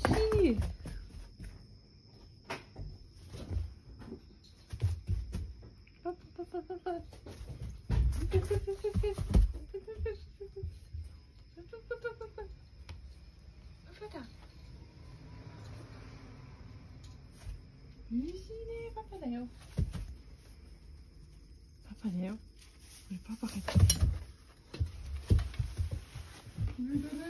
しいパパパパ嬉しいねパパだよパパだよこれパパてる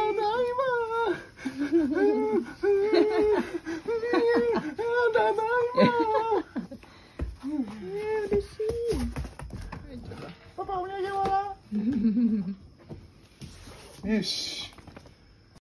Ixi.